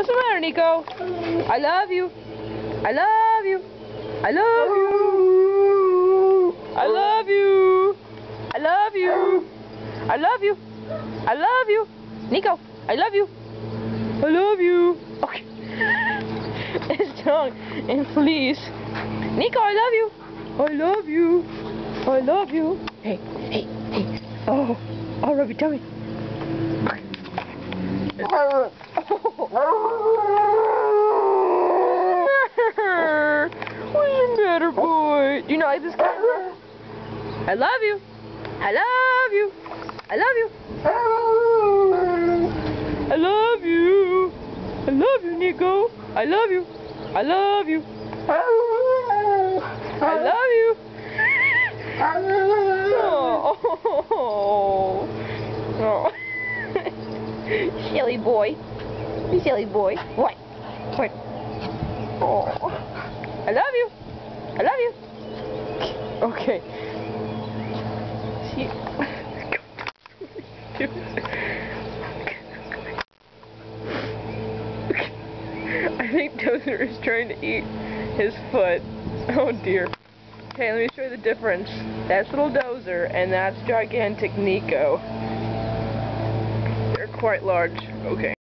What's the matter, Nikko? I love you. I love you. I love you. I love you. I love you. I love you. I love you. Nikko, I love you. I love you. Okay. His tongue and please. Nikko, I love you. I love you. I love you. Hey, hey, hey. Oh, oh, rub your tummy. Better boy? Do you not like this camera? I love you. I love you. I love you. I love you. I love you, Nikko. I love you. I love you. I love you. Oh. oh. silly boy. You silly boy. What? What? Oh. I love you. I love you. Okay. I think Dozer is trying to eat his foot. Oh dear. Okay, let me show you the difference. That's little Dozer, and that's gigantic Nikko. They're quite large. Okay.